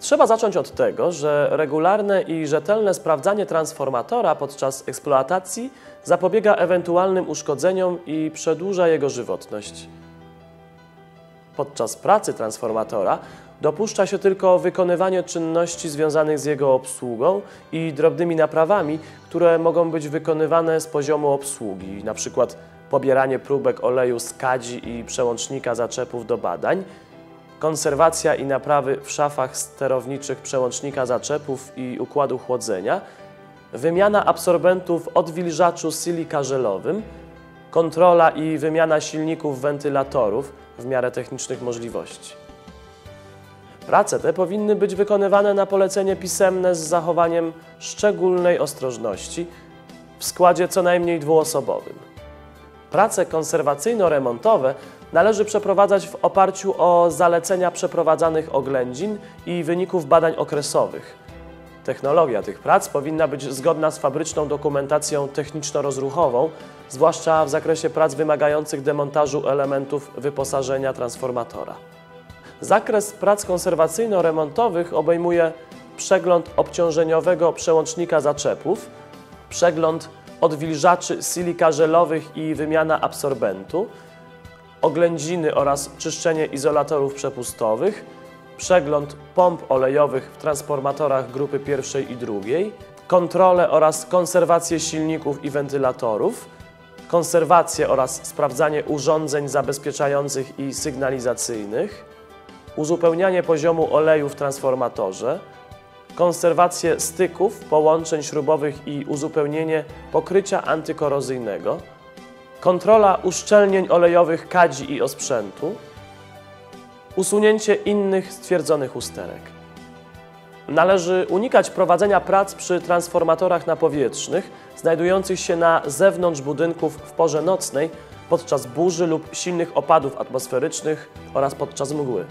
Trzeba zacząć od tego, że regularne i rzetelne sprawdzanie transformatora podczas eksploatacji zapobiega ewentualnym uszkodzeniom i przedłuża jego żywotność. Podczas pracy transformatora dopuszcza się tylko wykonywanie czynności związanych z jego obsługą i drobnymi naprawami, które mogą być wykonywane z poziomu obsługi, np. pobieranie próbek oleju z kadzi i przełącznika zaczepów do badań, konserwacja i naprawy w szafach sterowniczych przełącznika zaczepów i układu chłodzenia, wymiana absorbentów w odwilżaczu silika-żelowym, kontrola i wymiana silników wentylatorów w miarę technicznych możliwości. Prace te powinny być wykonywane na polecenie pisemne z zachowaniem szczególnej ostrożności w składzie co najmniej dwuosobowym. Prace konserwacyjno-remontowe należy przeprowadzać w oparciu o zalecenia przeprowadzanych oględzin i wyników badań okresowych. Technologia tych prac powinna być zgodna z fabryczną dokumentacją techniczno-rozruchową, zwłaszcza w zakresie prac wymagających demontażu elementów wyposażenia transformatora. Zakres prac konserwacyjno-remontowych obejmuje przegląd obciążeniowego przełącznika zaczepów, przegląd odwilżaczy silika żelowych i wymiana absorbentu, oględziny oraz czyszczenie izolatorów przepustowych, przegląd pomp olejowych w transformatorach grupy pierwszej i drugiej, kontrolę oraz konserwację silników i wentylatorów, konserwację oraz sprawdzanie urządzeń zabezpieczających i sygnalizacyjnych, uzupełnianie poziomu oleju w transformatorze, konserwację styków, połączeń śrubowych i uzupełnienie pokrycia antykorozyjnego, kontrola uszczelnień olejowych kadzi i osprzętu, usunięcie innych stwierdzonych usterek. Należy unikać prowadzenia prac przy transformatorach napowietrznych znajdujących się na zewnątrz budynków w porze nocnej podczas burzy lub silnych opadów atmosferycznych oraz podczas mgły.